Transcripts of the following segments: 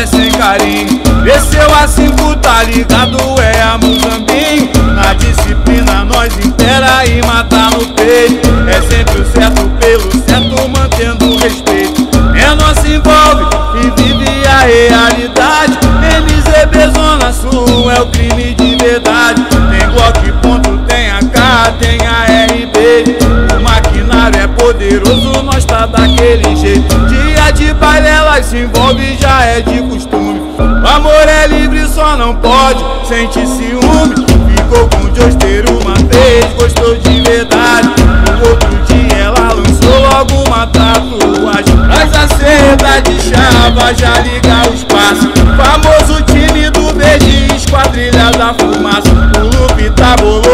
é sem carinho. Desceu a cinco, tá ligado? É a Muzambim. Na disciplina nós impera e mata no peito. É sempre o certo pelo certo, mantendo o respeito. Menor se envolve e vive a realidade. MZB Zona Sul é o crime de verdade. É de costume. O amor é livre, só não pode sentir ciúme. Ficou com o Joster uma vez, gostou de verdade. No outro dia ela lançou logo uma tatuagem. Traz a seda de chava, já liga os passos. Famoso time do verde, esquadrilha da fumaça. O Lupe tabolou mais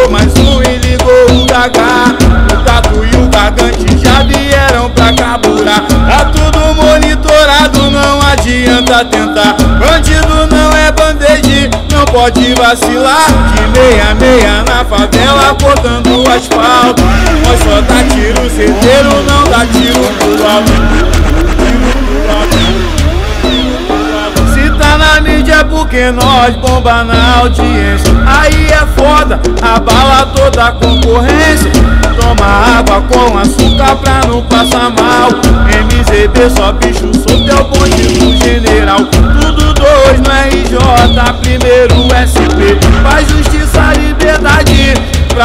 adianta tentar. Bandido não é band-aid, não pode vacilar. De meia meia na favela, cortando o asfalto. Nós só dá tiro certeiro, não dá tiro pro alto. Se tá na mídia é porque nós bomba na audiência. Aí é foda, abala toda a concorrência. Toma água com açúcar pra não passar mal. MZB só bicho solto é o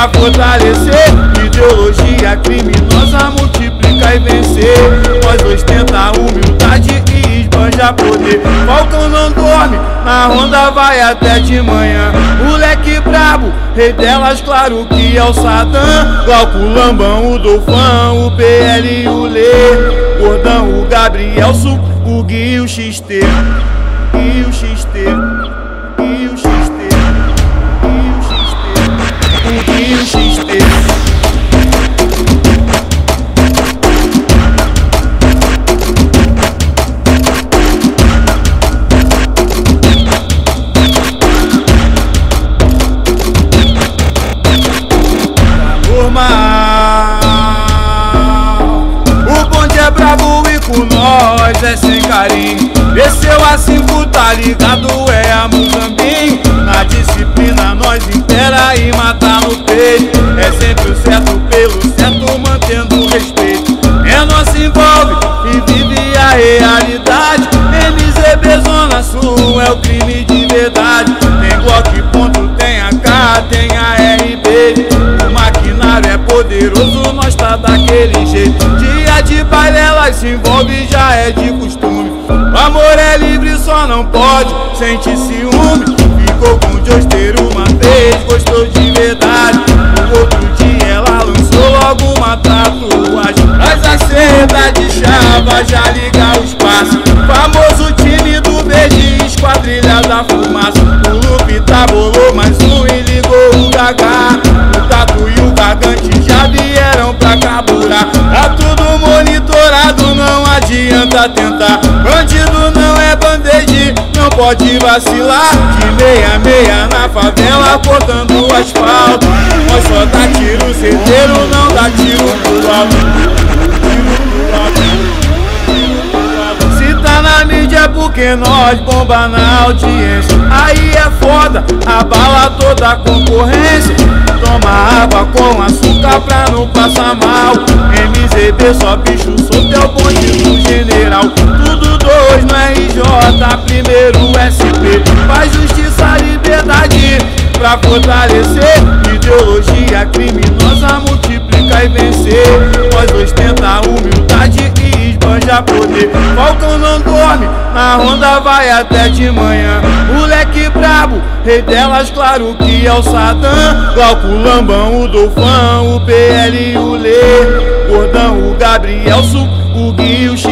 pra fortalecer. Ideologia criminosa multiplica e vencer. Nós ostenta humildade e esbanja poder. Falcão não dorme, na ronda vai até de manhã. Moleque brabo, rei delas, claro que é o Sadam. Glauco Lambão, o Dolfão, o PL e o Lê. Gordão, o Gabriel, o Gui e o XT. E o XT. E o XT. O bonde é brabo e com nós é sem carinho. Desceu a cinco, tá ligado? É a Muzambim. Na disciplina nós impera e mata ela se envolve, já é de costume. O amor é livre, só não pode sentir ciúme. Ficou com o Joster uma vez, gostou de verdade. No outro dia ela lançou logo uma tatuagem. Traz a seda de chava, já liga os Bandido não é band-aid, não pode vacilar. De meia meia na favela, cortando o asfalto. Nós só dá tiro certeiro, não dá tiro pro alto. Porque nós bomba na audiência. Aí é foda, abala toda a concorrência. Toma água com açúcar pra não passar mal. MZB só bicho solto é o bonde do general. Tudo dois no RJ, primeiro SP. Faz justiça, liberdade pra fortalecer. Ideologia criminosa multiplica e vencer. Nós ostenta humildade esbanja poder. Falcão não dorme, na ronda vai até de manhã. Moleque brabo, rei delas, claro que é o Sadam. Glauco Lambão, o Dolfão, o PL e o Lê. Gordão, o Gabriel, o Gui o XT.